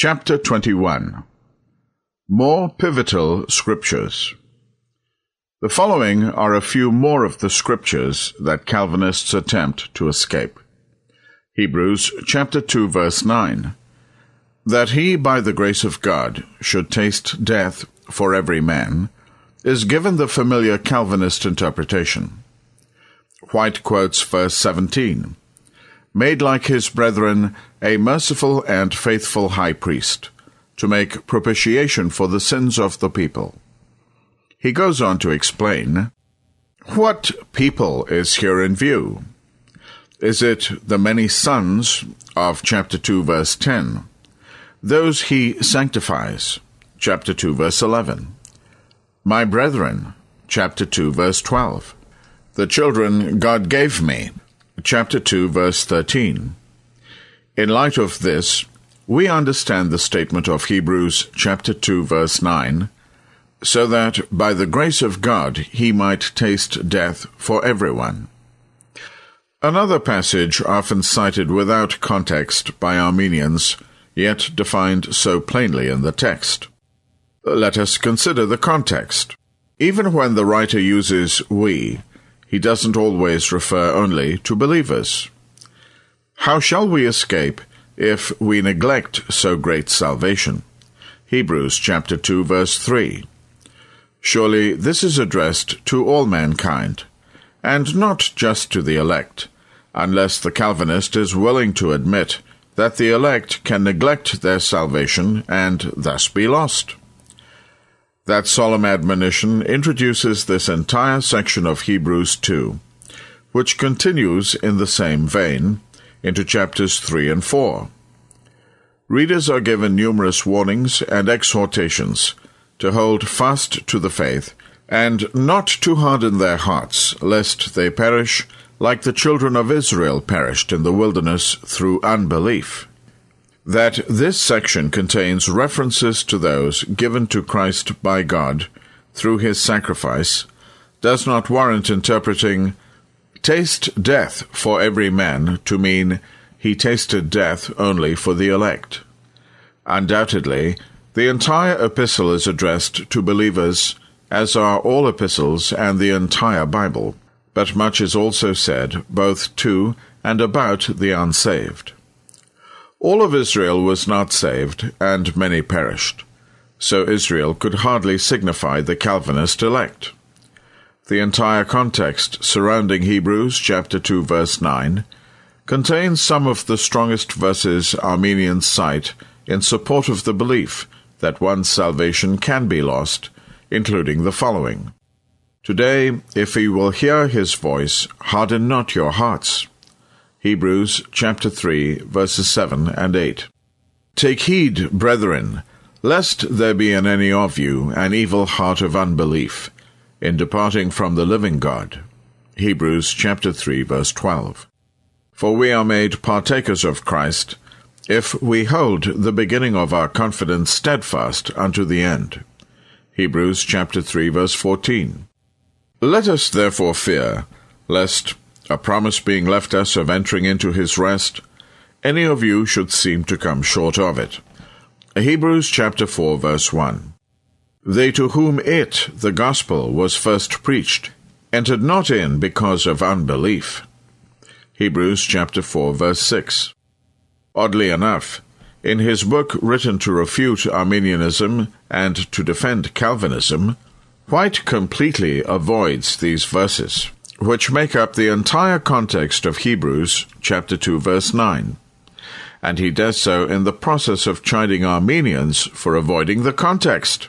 Chapter 21 More Pivotal Scriptures The following are a few more of the scriptures that Calvinists attempt to escape. Hebrews chapter 2 verse 9 That he by the grace of God should taste death for every man is given the familiar Calvinist interpretation. White quotes verse 17 Made like his brethren a merciful and faithful high priest, to make propitiation for the sins of the people. He goes on to explain, What people is here in view? Is it the many sons of chapter 2 verse 10? Those he sanctifies, chapter 2 verse 11. My brethren, chapter 2 verse 12. The children God gave me, chapter 2 verse 13. In light of this, we understand the statement of Hebrews chapter 2 verse 9, so that by the grace of God he might taste death for everyone. Another passage often cited without context by Arminians, yet defined so plainly in the text. Let us consider the context. Even when the writer uses we, he doesn't always refer only to believers. How shall we escape if we neglect so great salvation? Hebrews chapter 2 verse 3. Surely this is addressed to all mankind, and not just to the elect, unless the Calvinist is willing to admit that the elect can neglect their salvation and thus be lost. That solemn admonition introduces this entire section of Hebrews 2, which continues in the same vein into chapters 3 and 4. Readers are given numerous warnings and exhortations to hold fast to the faith and not to harden their hearts, lest they perish like the children of Israel perished in the wilderness through unbelief. That this section contains references to those given to Christ by God through his sacrifice does not warrant interpreting taste death for every man to mean he tasted death only for the elect. Undoubtedly, the entire epistle is addressed to believers, as are all epistles and the entire Bible, but much is also said both to and about the unsaved. All of Israel was not saved, and many perished, so Israel could hardly signify the Calvinist elect. The entire context surrounding Hebrews chapter 2 verse 9 contains some of the strongest verses Arminians cite in support of the belief that one's salvation can be lost, including the following. Today, if ye will hear his voice, harden not your hearts. Hebrews chapter 3 verses 7 and 8. Take heed, brethren, lest there be in any of you an evil heart of unbelief, in departing from the living God. Hebrews chapter 3 verse 12. For we are made partakers of Christ, if we hold the beginning of our confidence steadfast unto the end. Hebrews chapter 3 verse 14. Let us therefore fear, lest, a promise being left us of entering into his rest, any of you should seem to come short of it. Hebrews chapter 4 verse 1. They to whom it, the gospel, was first preached, entered not in because of unbelief. Hebrews chapter 4 verse 6. Oddly enough, in his book written to refute Arminianism and to defend Calvinism, White completely avoids these verses, which make up the entire context of Hebrews chapter 2 verse 9. And he does so in the process of chiding Arminians for avoiding the context.